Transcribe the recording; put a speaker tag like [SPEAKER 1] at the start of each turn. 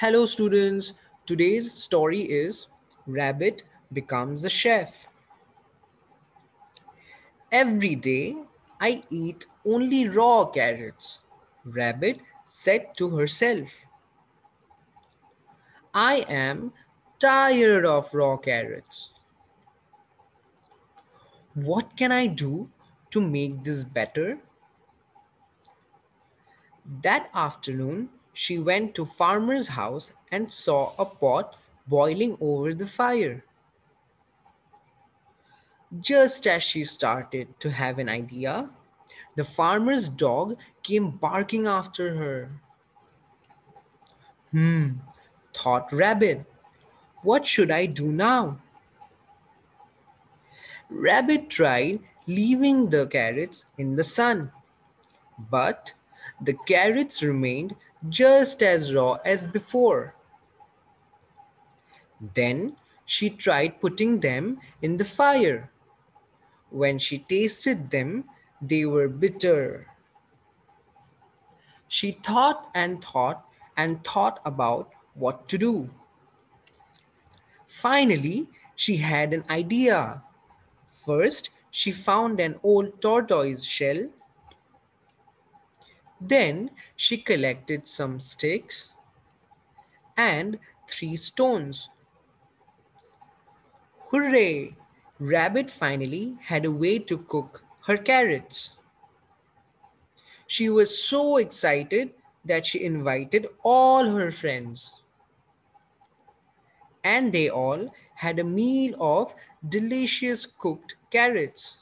[SPEAKER 1] Hello, students. Today's story is Rabbit Becomes a Chef. Every day, I eat only raw carrots, Rabbit said to herself. I am tired of raw carrots. What can I do to make this better? That afternoon, she went to farmer's house and saw a pot boiling over the fire. Just as she started to have an idea, the farmer's dog came barking after her. Hmm, thought Rabbit. What should I do now? Rabbit tried leaving the carrots in the sun, but the carrots remained just as raw as before. Then she tried putting them in the fire. When she tasted them, they were bitter. She thought and thought and thought about what to do. Finally, she had an idea. First, she found an old tortoise shell then she collected some sticks and three stones. Hooray! Rabbit finally had a way to cook her carrots. She was so excited that she invited all her friends. And they all had a meal of delicious cooked carrots.